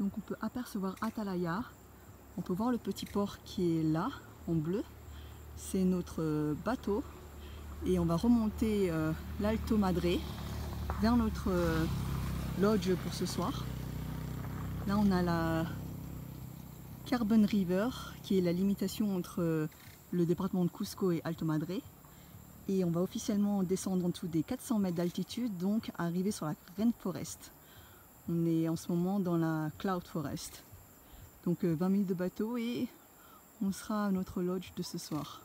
Donc on peut apercevoir Atalaya. On peut voir le petit port qui est là, en bleu. C'est notre bateau. Et on va remonter euh, l'Alto Madre vers notre euh, lodge pour ce soir. Là on a la Carbon River qui est la limitation entre euh, le département de Cusco et Alto Madre. Et on va officiellement descendre en dessous des 400 mètres d'altitude, donc arriver sur la Rainforest. On est en ce moment dans la Cloud Forest. Donc 20 minutes de bateau et on sera à notre lodge de ce soir.